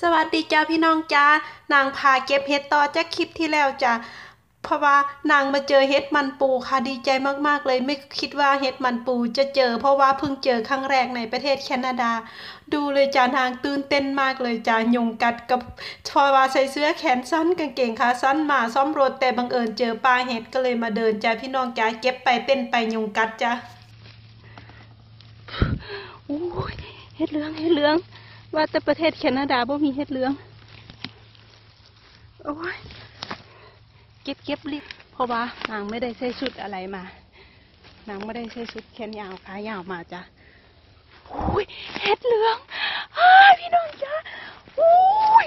สวัสดีจ้าพี่น้องจ้านางพาเก็บเห็ดต่อจากคลิปที่แล้วจ้ะเพราะว่านางมาเจอเห็ดมันปูค่ะดีใจมากๆเลยไม่คิดว่าเห็ดมันปูจะเจอ เพราะว่าเพิ่งเจอครั้งแรกในประเทศแคนาดา ดูเลยจ้านางตื่นเต้นมากเลยจ้ายงกัดกับชอว่าใส่เสื้อแขนสั้นกางเกงขาสั้นมาซ่อมรถแต่บังเอิญเจอปลาเห็ดก็เลยมาเดินจ้าพี่น้องจ้าเก็บไปเป็นไปยงกัดจ้าโอ้ยเฮ็ดเหลืองเฮ็ดเหลือง ว่าแต่ประเทศแคนาดาบ่มีเฮ็ดเหลือง โอ้ย เก็บเก็บรีบเพราะว่านางไม่ได้ใส่ชุดอะไรมานางไม่ได้ใส่ชุดแขนยาวขายาวมาจ้ะโอ้ยเฮ็ดเหลืองอ้าพี่น้องจ้าโอ้ย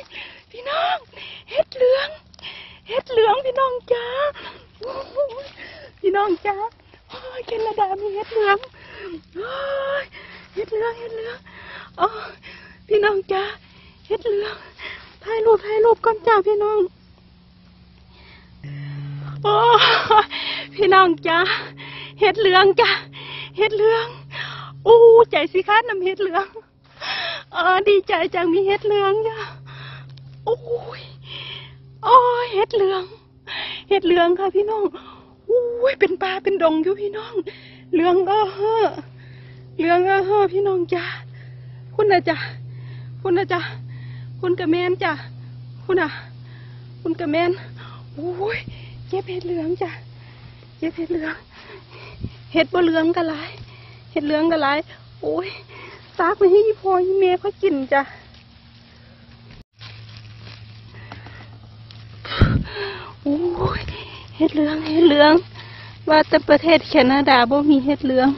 พี่น้องเฮ็ดเหลืองเฮ็ดเหลืองพี่น้องจ้าโอ้ยพี่น้องจ้าโอ้ยแคนาดามีเฮ็ดเหลืองโอ้ยเฮ็ดเหลืองเฮ็ดเหลืองโอ้ย พี่น้องจ้าเฮ็ดเหลืองถ่ายรูปถ่ายรูปก่อนจ้าพี่น้องโอ้พี่น้องจ้าเห็ดเหลืองจ้าเห็ดเหลืองอู้ใจสิคะน้ำเห็ดเหลืองเออดีใจจังมีเห็ดเหลืองจ้าโอ้ยโอ้ยเห็ดเหลืองเห็ดเหลืองค่ะพี่น้องอู้ยเป็นปลาเป็นดงอยู่พี่น้องเหลืองเออเฮ้อเหลืองเออเฮ้อพี่น้องจ้าคุณนะจ้า คุณนะจ้าคุณกระแมนจ้าคุณน่ะ คุณกระแมนโอ้ยเก็บเห็ดเหลืองจ้ะเก็บเห็ดเหลือง เห็ดบ่เหลืองกันหลายเห็ดเหลืองกันหลายโอ้ยตากไปให้ยี่พอยี่เมย์เขากินจ้ะโอ้ยเห็ดเหลืองเห็ดเหลือง ว่าแต่ประเทศแคนาดาบ่มีเห็ดเหลือง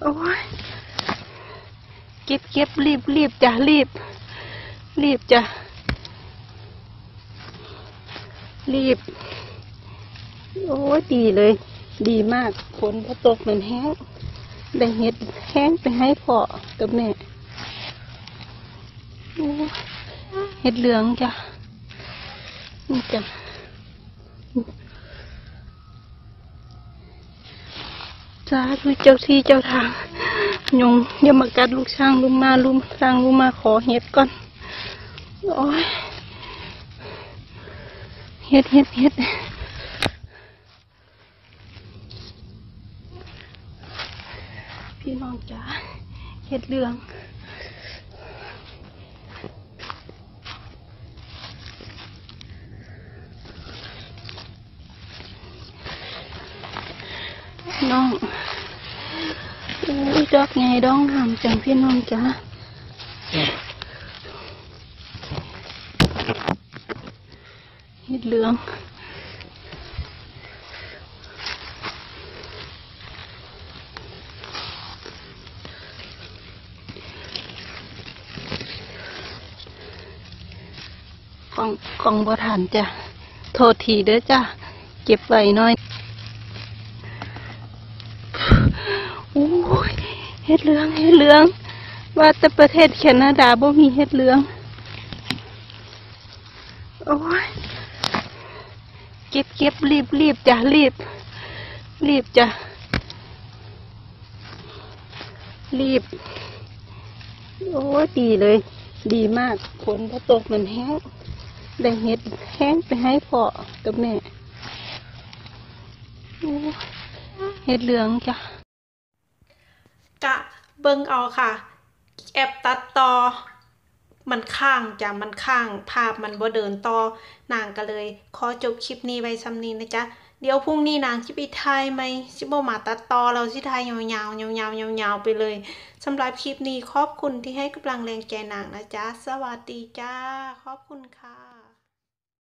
โอ้ย เก็บเก็บรีบรีบจ้ะรีบ รีบจ้ะรีบ โอ้ดีเลย ดีมากฝนพอตกเหมือนแห้งได้เห็ดแห้งไปให้พ่อกับแม่เห็ดเหลืองจ้ะนี่จ้ะจ้าดูเจ้าที่เจ้าทาง ยงอย่ามากัดลูกช้างลุมมาลุมช้างลุมมาขอเห็ดก่อนโอ้ยเฮ็ดเฮ็ดเฮ็ดพี่น้องจ๋าเฮ็ดเหลืองน้อง อุ้อกไงดองหามจังพี่น้องจ๋าฮ็ดเหลืองของของบทานจ้ะ โทษทีเด้อจ้ะ เก็บไว้น่อยโอ้ยเฮ็ดเหลืองเฮ็ดเหลือง ว่าแต่ประเทศแคนาดาบ่มีเฮ็ดเหลือง โอ้ยเก็บเก็บรีบรีบจ้ะรีบ รีบจ้ะรีบ โอ้ยดีเลย ดีมากฝนพอตกเหมือนแห้งได้เห็ดแห้งไปให้พ่อกับแม่เห็ดเหลืองจ้ะ กะเบิ่งเอาค่ะ แอปตัดต่อ มันข้างจ้ะมันข้าง ภาพมันบ่เดินต่อนางก็เลย ขอจบคลิปนี้ไว้ซ้ำนี้นะจ๊ะเดี๋ยวพรุ่งนี้นางสิไปถ่ายไหมสิบมาตัดต่อเราสิถ่ายยาวๆยาวๆยาวๆไปเลยสำหรับคลิปนี้ขอบคุณที่ให้กำลังแรงใจนางนะจ๊ะ สวัสดีจ้า ขอบคุณค่ะ